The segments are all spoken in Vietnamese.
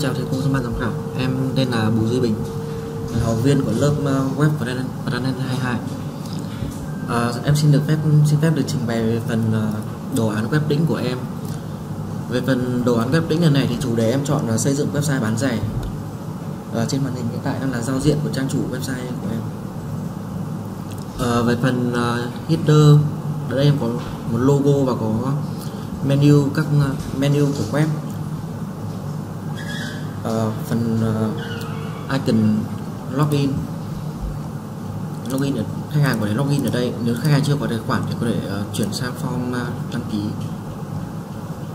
chào thầy cô trong ban giám khảo. Em tên là Bùi Duy Bình, là học viên của lớp ờ, web của Frontend 22. À, em xin được phép xin phép được trình bày về phần ờ, đồ án web đỉnh của em. Về phần đồ án web đỉnh lần này thì chủ đề em chọn là xây dựng website bán rẻ. À, trên màn hình hiện tại đang là giao diện của trang chủ website của em. À, về phần uh, header, ở đây em có một logo và có menu các menu của web uh, phần ờ, uh, icon login. Login ở, khách hàng có thể login ở đây. Nếu khách hàng chưa có tài khoản thì có thể uh, chuyển sang form uh, đăng ký.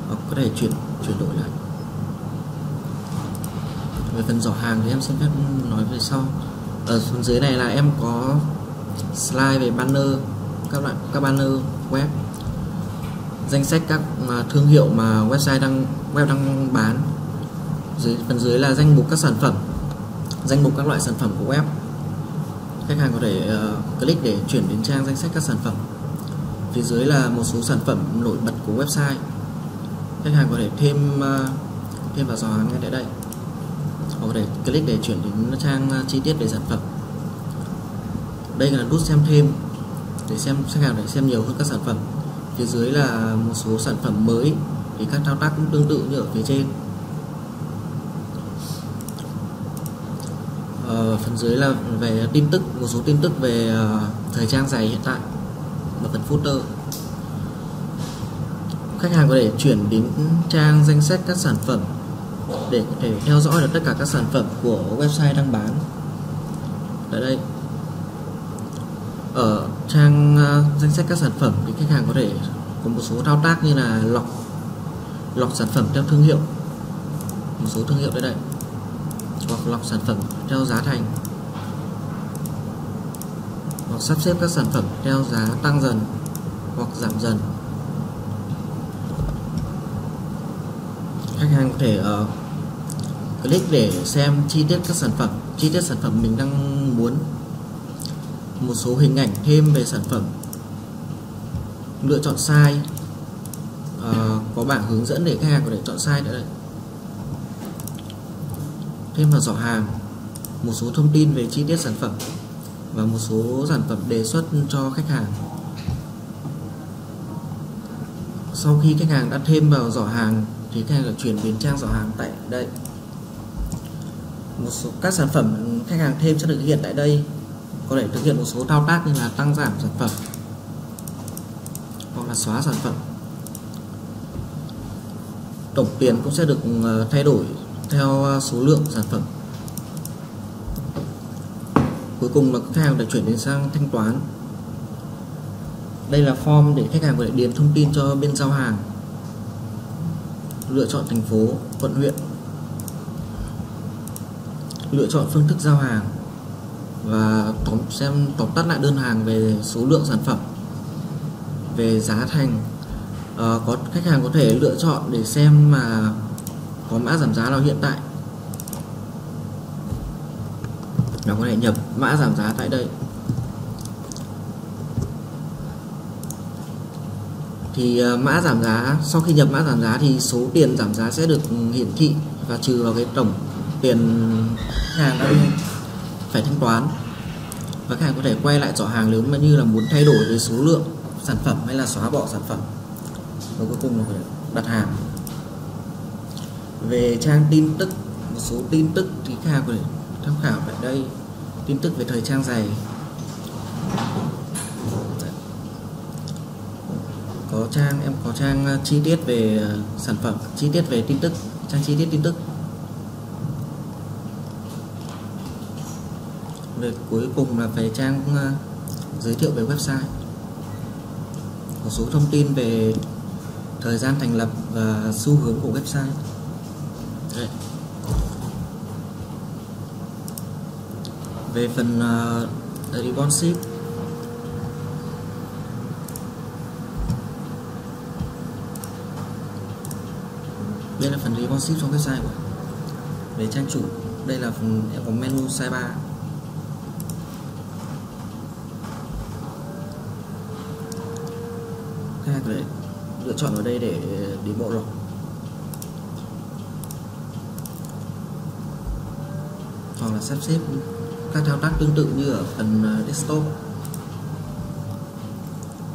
Hoặc có thể chuyển chuyển đổi lại. Về phần giỏ hàng thì em xin phép nói về sau. Ở phần dưới này là em có slide về banner các loại các banner web. Danh sách các thương hiệu mà website đang web đang bán dưới phần dưới là danh mục các sản phẩm. Danh mục các loại sản phẩm của web. Khách hàng có thể uh, click để chuyển đến trang danh sách các sản phẩm. Phía dưới là một số sản phẩm nổi bật của website. Khách hàng có thể thêm uh, thêm vào giỏ hàng ngay tại đây. Hoặc có thể click để chuyển đến trang uh, chi tiết về sản phẩm. Đây là nút xem thêm để xem khách hàng để xem nhiều hơn các sản phẩm. Phía dưới là một số sản phẩm mới thì các thao tác cũng tương tự như ở phía trên. Ờ, phần dưới là về tin tức một số tin tức về uh, thời trang giày hiện tại và phần footer khách hàng có thể chuyển đến trang danh sách các sản phẩm để có thể theo dõi được tất cả các sản phẩm của website đang bán. Ở đây ở trang uh, danh sách các sản phẩm thì khách hàng có thể có một số thao tác như là lọc lọc sản phẩm theo thương hiệu. Một số thương hiệu đây đây hoặc lọc sản phẩm theo giá thành. Hoặc sắp xếp các sản phẩm theo giá tăng dần hoặc giảm dần. Khách hàng có thể uh, click để xem chi tiết các sản phẩm chi tiết sản phẩm mình đang muốn. Một số hình ảnh thêm về sản phẩm. Lựa chọn size. Uh, có bảng hướng dẫn để khách hàng có thể chọn size. Nữa đây thêm vào giỏ hàng, một số thông tin về chi tiết sản phẩm và một số sản phẩm đề xuất cho khách hàng. Sau khi khách hàng đã thêm vào giỏ hàng thì khách hàng chuyển đến trang giỏ hàng tại đây. Một số các sản phẩm khách hàng thêm sẽ được thực hiện tại đây, có thể thực hiện một số thao tác như là tăng giảm sản phẩm hoặc là xóa sản phẩm. Tổng tiền cũng sẽ được ờ, thay đổi theo ờ, số lượng sản phẩm. Cuối cùng là khách hàng đã chuyển đến sang thanh toán. Đây là form để khách hàng có thể điền thông tin cho bên giao hàng. Lựa chọn thành phố quận huyện. Lựa chọn phương thức giao hàng và tóm xem tóm tắt lại đơn hàng về số lượng sản phẩm về giá thành. À, có khách hàng có thể lựa chọn để xem mà có mã giảm giá nào hiện tại? Nó có thể nhập mã giảm giá tại đây. Thì ờ, mã giảm giá, sau khi nhập mã giảm giá thì số tiền giảm giá sẽ được hiển thị và trừ vào cái tổng tiền hàng đã phải thanh toán. Và khách hàng có thể quay lại giỏ hàng nếu mà như là muốn thay đổi về số lượng sản phẩm hay là xóa bỏ sản phẩm. Và cuối cùng là phải đặt hàng về trang tin tức, một số tin tức thì khách hàng có thể tham khảo tại đây. Tin tức về thời trang giày. Có trang, em có trang ờ, chi tiết về ờ, sản phẩm, chi tiết về tin tức, trang chi tiết tin tức. Về cuối cùng là về trang ờ, giới thiệu về website. Một số thông tin về thời gian thành lập và xu hướng của website. Đây. về phần à, uh, responsive đây là phần responsive trong website của về trang chủ đây là phần em có menu sidebar khách hàng có lựa chọn vào đây để đi bộ rồi hoặc là sắp xếp các thao tác tương tự như ở phần à, desktop.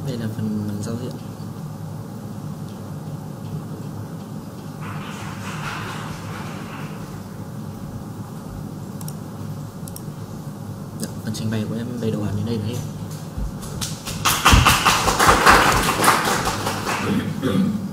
Đây là phần giao diện. Dạ, phần trình bày của em đầy đủ hẳn đến đây là hết.